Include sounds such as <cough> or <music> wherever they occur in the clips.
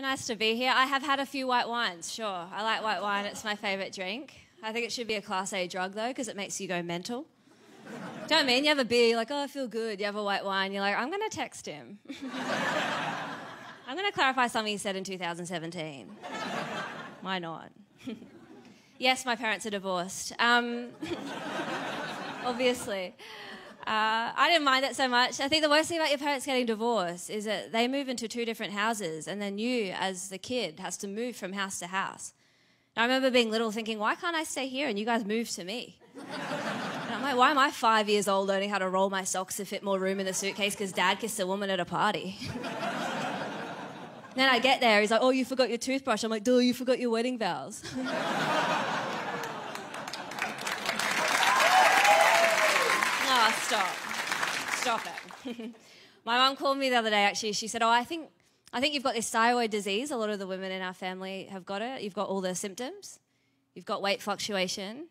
Nice to be here. I have had a few white wines, sure. I like white wine, it's my favourite drink. I think it should be a Class A drug, though, because it makes you go mental. Do you know what I mean? You have a beer, you're like, oh, I feel good. You have a white wine, you're like, I'm going to text him. <laughs> I'm going to clarify something he said in 2017. Why not? <laughs> yes, my parents are divorced. Um, <laughs> obviously. Uh, I didn't mind that so much. I think the worst thing about your parents getting divorced is that they move into two different houses, and then you, as the kid, has to move from house to house. And I remember being little thinking, why can't I stay here and you guys move to me? And I'm like, why am I five years old learning how to roll my socks to fit more room in the suitcase because dad kissed a woman at a party? <laughs> then I get there, he's like, oh, you forgot your toothbrush. I'm like, duh, you forgot your wedding vows. <laughs> Oh, stop. Stop it. <laughs> My mum called me the other day, actually. She said, Oh, I think, I think you've got this thyroid disease. A lot of the women in our family have got it. You've got all the symptoms. You've got weight fluctuation.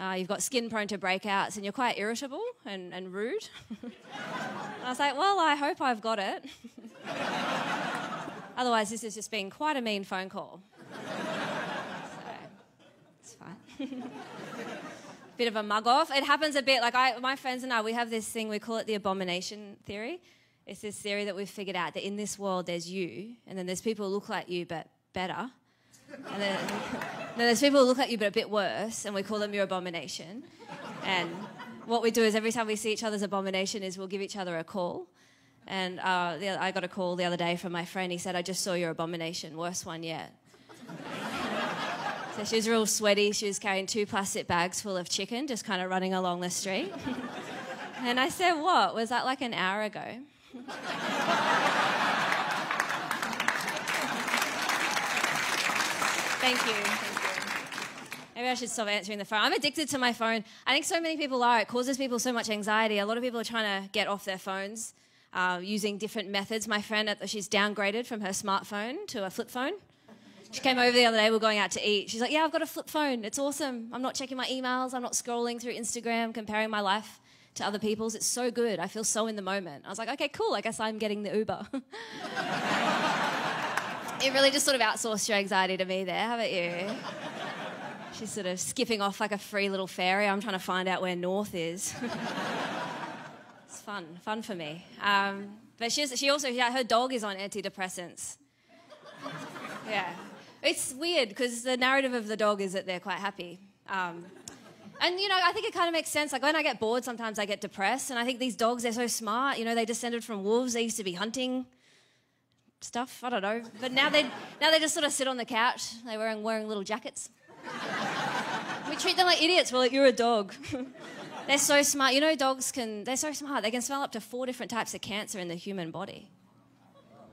Uh, you've got skin prone to breakouts, and you're quite irritable and, and rude. and <laughs> I was like, Well, I hope I've got it. <laughs> Otherwise, this has just been quite a mean phone call. so, it's fine. Bit of a mug off. It happens a bit like I, my friends and I, we have this thing, we call it the abomination theory. It's this theory that we've figured out that in this world there's you, and then there's people who look like you but better. And then, <laughs> there's people who look like you but a bit worse, and we call them your abomination. And what we do is every time we see each other's abomination is we'll give each other a call. And uh, I got a call the other day from my friend. He said, I just saw your abomination, worst one yet. So she was real sweaty. She was carrying two plastic bags full of chicken, just kind of running along the street. <laughs> and I said, What? Was that like an hour ago? <laughs> Thank you. Maybe I should stop answering the phone. I'm addicted to my phone. I think so many people are. It causes people so much anxiety. A lot of people are trying to get off their phones uh, using different methods. My friend, she's downgraded from her smartphone to a flip phone. She came over the other day, we were going out to eat. She's like, Yeah, I've got a flip phone. It's awesome. I'm not checking my emails, I'm not scrolling through Instagram, comparing my life to other people's. It's so good. I feel so in the moment. I was like, Okay, cool. I guess I'm getting the Uber. <laughs> it really just sort of outsourced your anxiety to me there, haven't you? She's sort of skipping off like a free little fairy. I'm trying to find out where North is. <laughs> it's fun, fun for me. Um, but she's, she also, yeah, her dog is on antidepressants. Yeah. It's weird because the narrative of the dog is that they're quite happy. Um, and you know, I think it kind of makes sense. Like when I get bored, sometimes I get depressed, and I think these dogs they're so smart. You know, they descended from wolves. They used to be hunting stuff. I don't know, but now they now they just sort of sit on the couch. They're wearing wearing little jackets. we treat them like idiots. We're like, you're a dog. <laughs> they're so smart. You know, dogs can. They're so smart. They can smell up to four different types of cancer in the human body.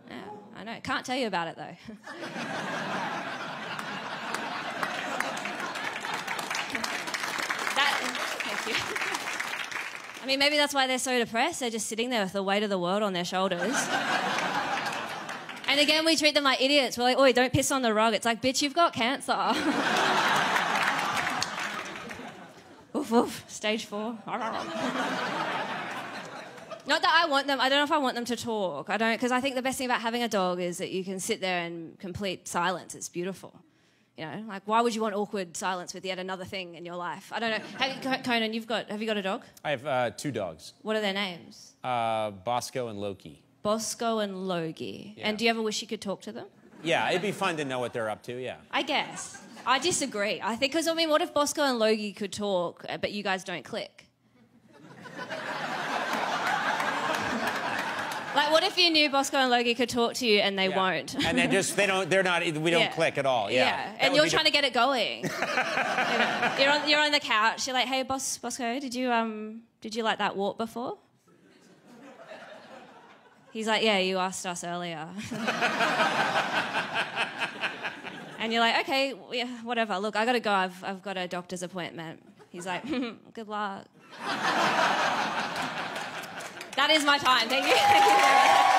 Yeah, I know. Can't tell you about it though. <laughs> I mean, maybe that's why they're so depressed. They're just sitting there with the weight of the world on their shoulders. <laughs> and again, we treat them like idiots. We're like, oi, don't piss on the rug. It's like, bitch, you've got cancer. <laughs> oof, oof, stage four. <laughs> Not that I want them, I don't know if I want them to talk. I don't, because I think the best thing about having a dog is that you can sit there in complete silence. It's beautiful. You know, like why would you want awkward silence with yet another thing in your life? I don't know. Have, Conan, you've got have you got a dog? I have uh, two dogs. What are their names? Uh, Bosco and Loki. Bosco and Loki. Yeah. And do you ever wish you could talk to them? Yeah, it'd be fun to know what they're up to. Yeah. I guess. I disagree. I think because I mean, what if Bosco and Loki could talk, but you guys don't click? What if you knew Bosco and Loki could talk to you and they yeah. won't? and they just they don't they're not we don't yeah. click at all. Yeah. yeah. And you're trying to get it going. you <laughs> know, you're on you're on the couch. You're like, hey, boss, Bosco, did you um did you like that walk before? He's like, yeah, you asked us earlier. <laughs> and you're like, okay, yeah, whatever. Look, I gotta go. I've I've got a doctor's appointment. He's like, <laughs> good luck. That is my time. Thank you. Thank you